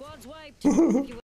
Squad's wiped.